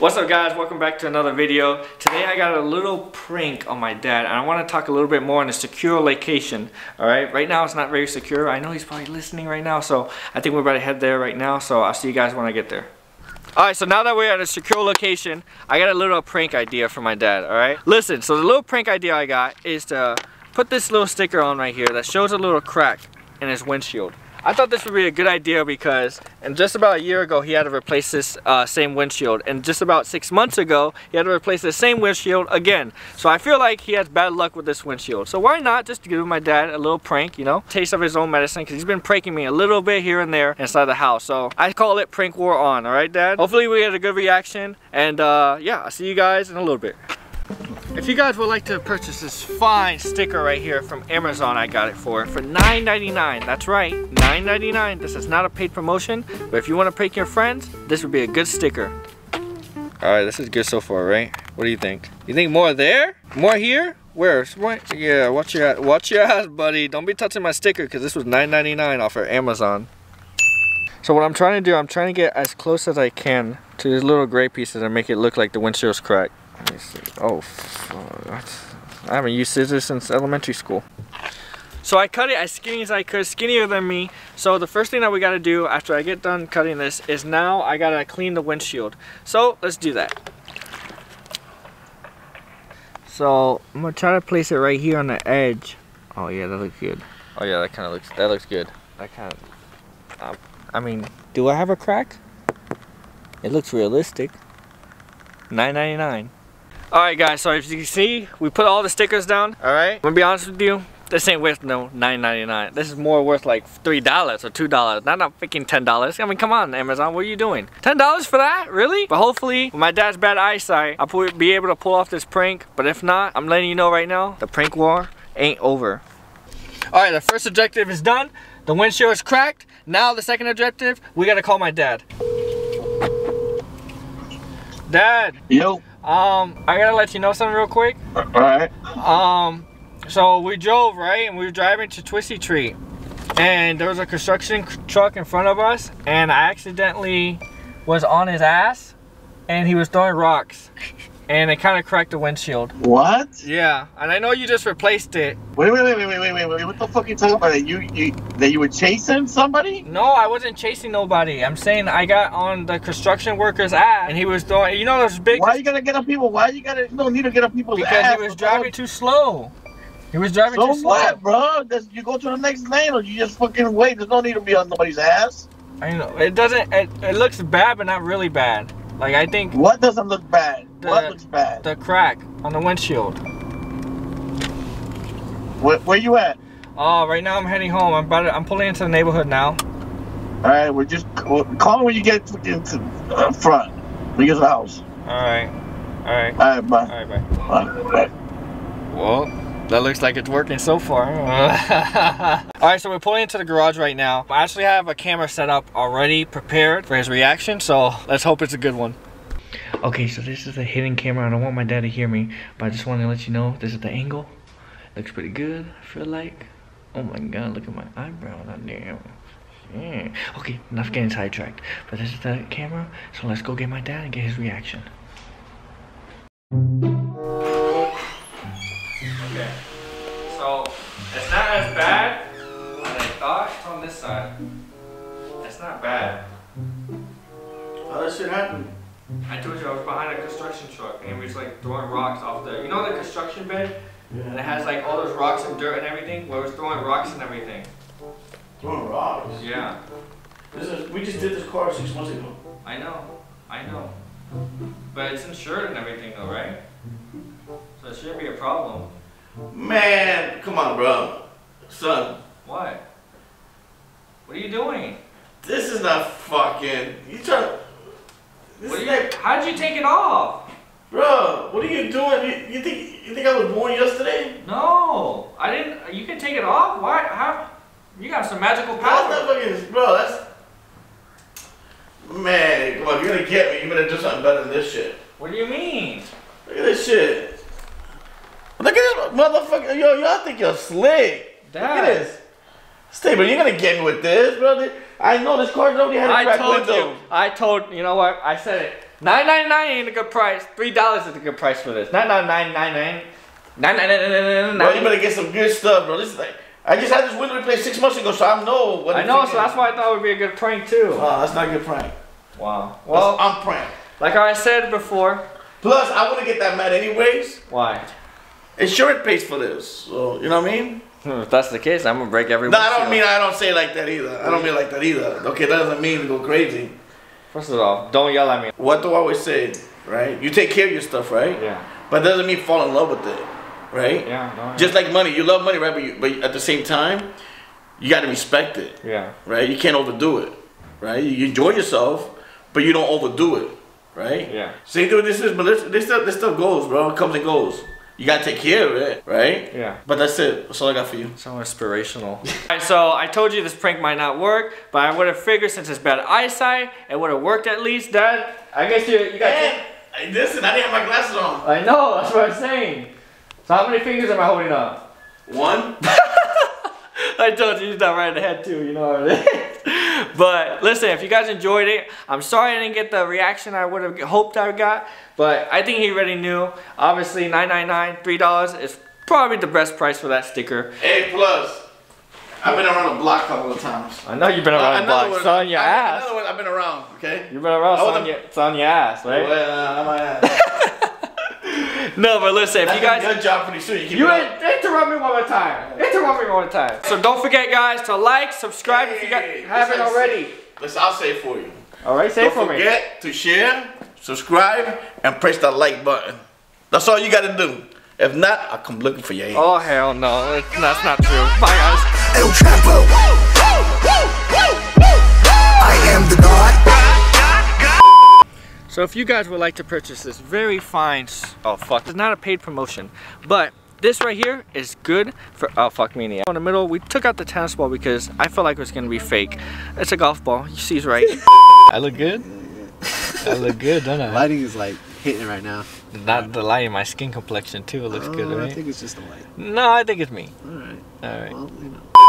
What's up guys, welcome back to another video. Today I got a little prank on my dad and I want to talk a little bit more on a secure location. Alright, right now it's not very secure. I know he's probably listening right now so I think we're about to head there right now so I'll see you guys when I get there. Alright, so now that we're at a secure location, I got a little prank idea for my dad, alright? Listen, so the little prank idea I got is to put this little sticker on right here that shows a little crack in his windshield. I thought this would be a good idea because and just about a year ago he had to replace this uh, same windshield. And just about six months ago he had to replace the same windshield again. So I feel like he has bad luck with this windshield. So why not just give my dad a little prank you know taste of his own medicine because he's been pranking me a little bit here and there inside the house. So I call it prank war on alright dad? Hopefully we get a good reaction. And uh, yeah I'll see you guys in a little bit if you guys would like to purchase this fine sticker right here from Amazon, I got it for for $9.99. That's right, $9.99. This is not a paid promotion, but if you want to prank your friends, this would be a good sticker. All right, this is good so far, right? What do you think? You think more there? More here? Where? What? Yeah, watch your watch your ass, buddy. Don't be touching my sticker because this was $9.99 off of Amazon. So what I'm trying to do, I'm trying to get as close as I can to these little gray pieces and make it look like the windshield's cracked. Let me see. Oh, I haven't used scissors since elementary school. So I cut it as skinny as I could, skinnier than me. So the first thing that we gotta do after I get done cutting this is now I gotta clean the windshield. So let's do that. So I'm gonna try to place it right here on the edge. Oh yeah, that looks good. Oh yeah, that kind of looks, that looks good. That kind of, um, I mean, do I have a crack? It looks realistic. 9.99. Alright guys, so as you can see, we put all the stickers down, alright? I'm gonna be honest with you, this ain't worth no $9.99. This is more worth like $3 or $2, not not freaking $10. I mean, come on, Amazon, what are you doing? $10 for that? Really? But hopefully, with my dad's bad eyesight, I'll be able to pull off this prank. But if not, I'm letting you know right now, the prank war ain't over. Alright, the first objective is done. The windshield is cracked. Now the second objective, we gotta call my dad. Dad. Yo. Um, I gotta let you know something real quick. Alright. Um, so we drove, right? And we were driving to Twisty Tree. And there was a construction truck in front of us. And I accidentally was on his ass. And he was throwing rocks. And it kind of cracked the windshield. What? Yeah, and I know you just replaced it. Wait, wait, wait, wait, wait, wait, wait. What the fuck are you talking about? That you, you that you were chasing somebody? No, I wasn't chasing nobody. I'm saying I got on the construction worker's ass, and he was throwing. You know those big. Why you gotta get up people? Why you gotta? You don't need to get up people's because ass. he was driving too slow. He was driving so too slow. what, bro? Just, you go to the next lane, or you just fucking wait. There's no need to be on nobody's ass. I know it doesn't. It, it looks bad, but not really bad. Like I think. What doesn't look bad? The, what looks bad? The crack on the windshield. Where, where you at? Oh, right now I'm heading home. I'm about to, I'm pulling into the neighborhood now. All right, we're just call me when you get to the uh, front. When you get to the house. All right. All right. All right, bye. All right, bye. Bye. bye. Well, that looks like it's working so far. All right, so we're pulling into the garage right now. I actually have a camera set up already prepared for his reaction, so let's hope it's a good one. Okay, so this is a hidden camera. I don't want my dad to hear me, but I just want to let you know this is the angle. Looks pretty good, I feel like. Oh my god, look at my eyebrows on there. Yeah. Okay, enough getting sidetracked. But this is the camera, so let's go get my dad and get his reaction. Okay, so it's not as bad as I thought. It's on this side. It's not bad. How that shit happen? I told you I was behind a construction truck and he was like throwing rocks off the, you know the construction bed? Yeah. And it has like all those rocks and dirt and everything? Well, it was throwing rocks and everything. Throwing rocks? Yeah. This is, we just did this car six months ago. I know. I know. But it's insured and everything though, right? So it shouldn't be a problem. Man, come on, bro. Son. What? What are you doing? This is not fucking. You trying. This What is are you, like, how'd you take it off? bro. What are you doing? You, you think you think I was born yesterday? No, I didn't. You can take it off. Why? How? You got some magical power. not fucking, bro. That's man. Come on, you're gonna get me, you better do something better than this shit. What do you mean? Look at this shit. Look at this motherfucker. Yo, y'all think you're slick. Look Dad. at this. Stay, but you're gonna get me with this, brother. I know this car already had a I cracked told window. you. I told you know what? I said it. Nine nine nine ain't a good price. Three dollars is a good price for this. Nine nine nine nine nine. Nine nine nine nine nine Bro, you better get some good stuff, bro. This is like, I just had this window replaced six months ago, so I know what. I know, so that's why I thought it would be a good prank too. Oh, that's not a good prank. Wow. Well, Well, I'm prank. like I said before. Plus, I wouldn't get that mad anyways. Why? Insurance pays for this, so you know what I mean. If that's the case, I'm gonna break every. No, I don't mean I don't say like that either. I don't mean like that either. Okay, that doesn't mean go crazy. First of all, don't yell at me. What do I always say? Right? You take care of your stuff, right? Yeah. But doesn't mean fall in love with it, right? Yeah. No, Just like money, you love money, right? But, you, but at the same time, you got to respect it, Yeah. right? You can't overdo it, right? You enjoy yourself, but you don't overdo it, right? Yeah. Same thing with this is, but this, this stuff, this stuff goes, bro. It comes and goes. You gotta take care of it, right? Yeah. But that's it. That's all I got for you. So inspirational. Alright, so I told you this prank might not work, but I would have figured since it's bad eyesight, it would have worked at least. Dad, I guess you you got. Hey, listen, I didn't have my glasses on. I know. That's what I'm saying. So how many fingers am I holding up? One. I told you he's not right in the head too. You know what it is. but listen, if you guys enjoyed it, I'm sorry I didn't get the reaction I would have hoped I got. But I think he already knew. Obviously, $9.99, three dollars is probably the best price for that sticker. A plus. I've been around the block a couple of times. I know you've been around the Another block. one- It's on your I- ass. Another one, I've been around, okay? You've been around. It's on your, it's on your ass, right? Well, uh, I'm ass. No, but listen, if you guys. Good job pretty soon. You keep You it up. in- interrupt me one more time. Interrupt me one more time. So don't forget, guys, to like, subscribe if you got, Hey, haven't already. Listen, I'll say it for you. All right, say it Don't for me. forget to share, subscribe, and press that like button. That's all you gotta do. If not, I'll come looking for you. Oh hell no, that's not true. Bye guys. El Chapo. So if you guys would like to purchase this very fine, oh fuck, it's not a paid promotion, but this right here is good for, oh fuck me in the ass. In the middle, we took out the tennis ball because I felt like it was gonna be fake. It's a golf ball, you see right. I look good? I look good, don't I? Lighting is like hitting right now. Not the light in my skin complexion too, it looks good, Oh, I think it's just the light. No, I think it's me. All right. Alright. Well, you know.